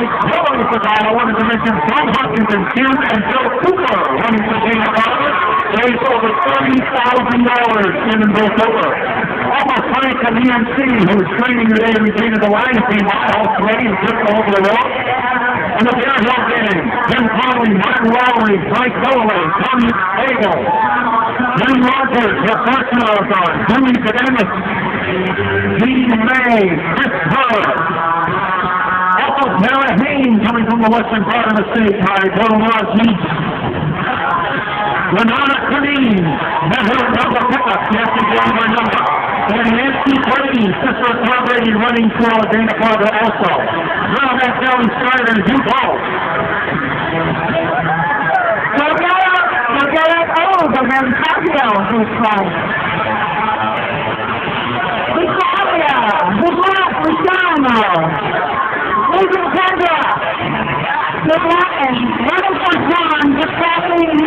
Mike Joey for Iowa. Wanted to mention Tom Hutchinson, Tim, and Bill Cooper running for Dana-Farber. Raised over $30,000 in and both over. Alpha Frank from EMC, who's training today to retain the line team, all ready and just over the road. And the Bear Hill game, Jim Conley, Martin Lowry, Frank Dole, Tommy Bagel, Jim Rogers, your personal on, Jimmy Cadenas, Dean May, Chris Hurd, from the western part of the state by Laws East. Renata Kareem, Meher Nova Pickup, yes, is the over number. And Nancy Brady, sister of Tom Brady, running for Dana-Farber also. Now that Kelly Strider, you ball. Look at look at oh, the Rantario is right. Victoria, good luck, Luciano. Noah and running for John, just passing